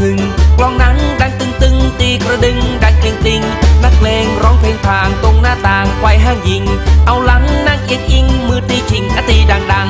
หึงกลองหนังดังตึงตึงตีกระดึงดังกลิงติงนักเลงร้องเพลงทางตรงหน้าต่างไฟห้างยิง เอาหลังนั่งเอียงอิงมือตีชิงอตีดังดัง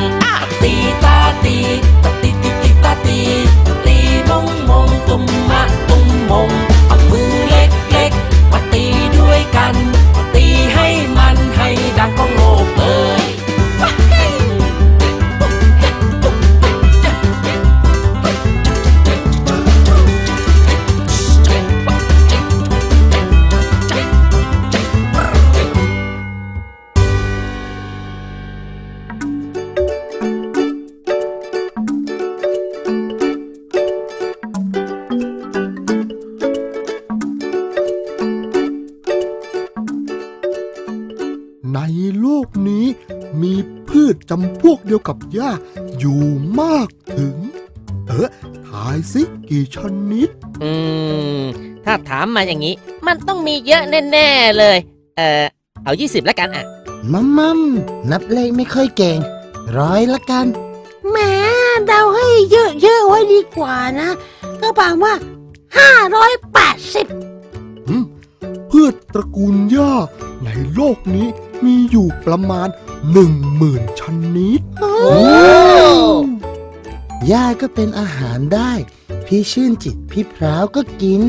นี้ มีพืชจำพวกเดียวกับหญ้าอยู่มากถึง เออทายสิกี่ชนิด อืม ถ้าถามมาอย่างนี้ มันต้องมีเยอะแน่ๆเลย เออเอา 20 แล้วกันอะ มัมมัมนับเลขไม่ค่อยเก่ง ร้อยละกัน แหมเดาให้เยอะๆไว้ดีกว่านะ ก็บางว่าห้าร้อยแปดสิบพืชตระกูลหญ้าในโลกนี้ มีอยู่ประมาณหนึ่งหมื่นชนิดหญ้าก็เป็นอาหารได้ พี่ชื่นจิตพี่พร้าวก็กิน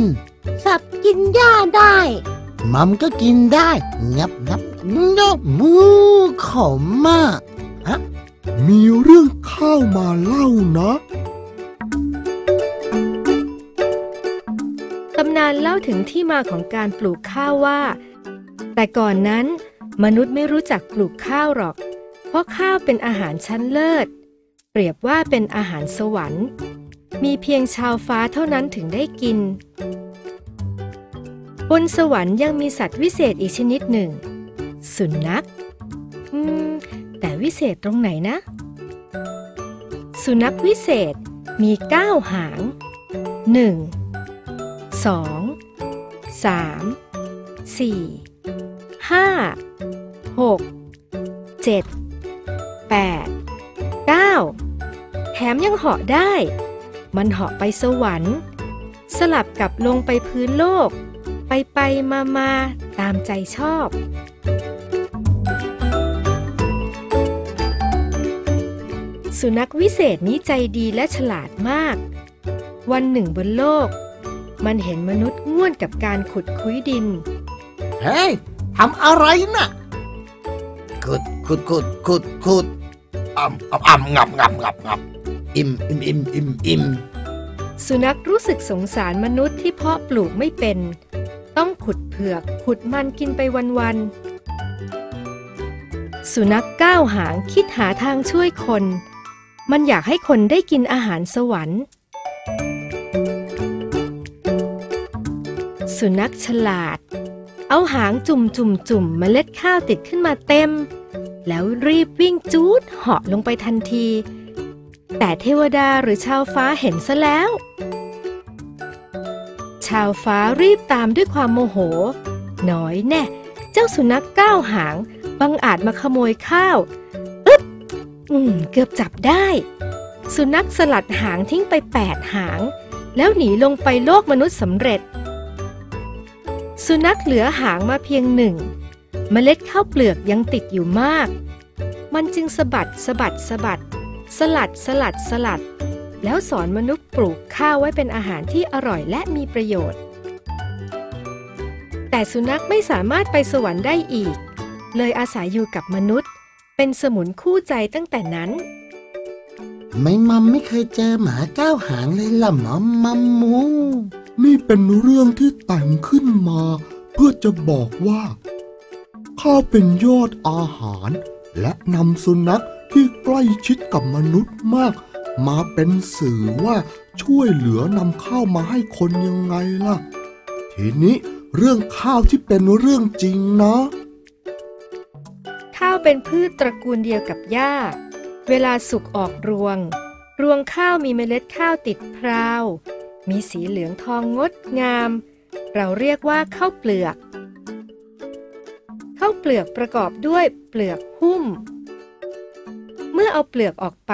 สัตว์กินหญ้าได้มัมก็กินได้งับงับงับมูขมมากมีเรื่องข้าวมาเล่านะตำนานเล่าถึงที่มาของการปลูกข้าวว่า แต่ก่อนนั้น มนุษย์ไม่รู้จักปลูกข้าวหรอก เพราะข้าวเป็นอาหารชั้นเลิศ เปรียบว่าเป็นอาหารสวรรค์ มีเพียงชาวฟ้าเท่านั้นถึงได้กิน บนสวรรค์ยังมีสัตว์วิเศษอีกชนิดหนึ่ง สุนัขอืม แต่วิเศษตรงไหนนะ สุนัขวิเศษมีเก้าหางหนึ่งสองสามสี่ ห้าหกเจ็ดแปดเก้าแถมยังเหาะได้ มันเหาะไปสวรรค์ สลับกับลงไปพื้นโลก ไปไปมามาตามใจชอบสุนัขวิเศษนี้ใจดีและฉลาดมาก วันหนึ่งบนโลก มันเห็นมนุษย์ง่วนกับการขุดคุ้ยดิน เฮ้ย ทำอะไรน่ะขุดขุดขุดขุดขุดอ่ำอ่ำอ่ำงับงับงับงับอิ่มอิ่มอิ่มอิ่มอิ่มสุนัขรู้สึกสงสารมนุษย์ที่เพาะปลูกไม่เป็น ต้องขุดเผือกขุดมันกินไปวันๆสุนัขก้าวหางคิดหาทางช่วยคน มันอยากให้คนได้กินอาหารสวรรค์ สุนัขฉลาด เอาหางจุ่มจุ่มจุ่มเมล็ดข้าวติดขึ้นมาเต็ม แล้วรีบวิ่งจูดเหาะลงไปทันที แต่เทวดาหรือชาวฟ้าเห็นซะแล้ว ชาวฟ้ารีบตามด้วยความโมโห น้อยแน่ เจ้าสุนัขก้าวหางบังอาจมาขโมยข้าวอึ๊บอืม เกือบจับได้ สุนัขสลัดหางทิ้งไปแปดหาง แล้วหนีลงไปโลกมนุษย์สำเร็จ สุนัขเหลือหางมาเพียงหนึ่งเมล็ดข้าวเปลือกยังติดอยู่มาก มันจึงสะบัดสะบัดสะบัด สลัดสลัดสลัด แล้วสอนมนุษย์ปลูกข้าวไว้เป็นอาหารที่อร่อยและมีประโยชน์ แต่สุนัขไม่สามารถไปสวรรค์ได้อีก เลยอาศัยอยู่กับมนุษย์ เป็นสมุนคู่ใจตั้งแต่นั้นไม่มัมไม่เคยเจอหมาเก้าหางเลยล่ะมัมมัมมู นี่เป็นเรื่องที่แต่งขึ้นมา เพื่อจะบอกว่า ข้าวเป็นยอดอาหาร และนำสุนัขที่ใกล้ชิดกับมนุษย์มาก มาเป็นสื่อว่าช่วยเหลือนำข้าวมาให้คนยังไงล่ะ ทีนี้เรื่องข้าวที่เป็นเรื่องจริงนะ ข้าวเป็นพืชตระกูลเดียวกับหญ้า เวลาสุกออกรวง รวงข้าวมีเมล็ดข้าวติดพราว มีสีเหลืองทองงดงาม เราเรียกว่าข้าวเปลือก ข้าวเปลือกประกอบด้วยเปลือกหุ้ม เมื่อเอาเปลือกออกไป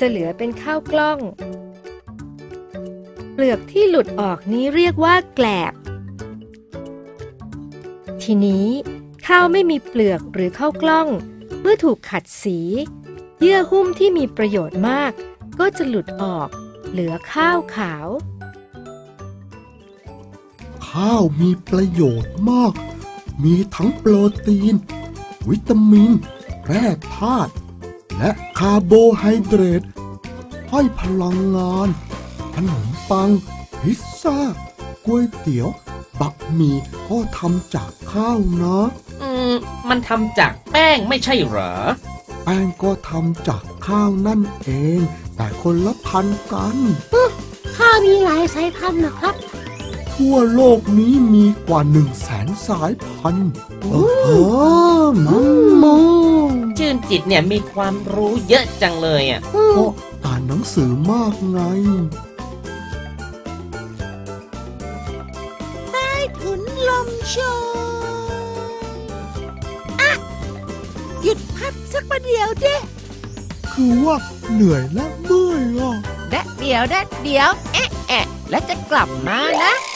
จะเหลือเป็นข้าวกล้อง เปลือกที่หลุดออกนี้เรียกว่าแกลบ ทีนี้ข้าวไม่มีเปลือกหรือข้าวกล้อง เมื่อถูกขัดสี เยื่อหุ้มที่มีประโยชน์มาก ก็จะหลุดออก เหลือข้าวขาว ข้าวมีประโยชน์มาก มีทั้งโปรตีน วิตามิน แร่ธาตุ และคาร์โบไฮเดรต ให้พลังงาน ขนมปัง พิซซ่าก๋วยเตี๋ยว บักหมี่ก็ทำจากข้าวนะ อืม มันทำจากแป้งไม่ใช่เหรอ แป้งก็ทำจากข้าวนั่นเอง แต่คนละพันธุ์กัน ข้าวมีหลายสายพันธุ์นะครับ ทั่วโลกนี้มีกว่าหนึ่งแสนสายพันธุ์โอ้โหมัมมองชื่นจิตเนี่ยมีความรู้เยอะจังเลยอะก็อ่านหนังสือมากไงขุนลมโชอะหยุดพักสักประเดี๋ยวเด้คือว่าเหนื่อยและเมื่อยอะแดดเดียวแดดเดียว เอ๊ะแอะแล้วจะกลับมานะเ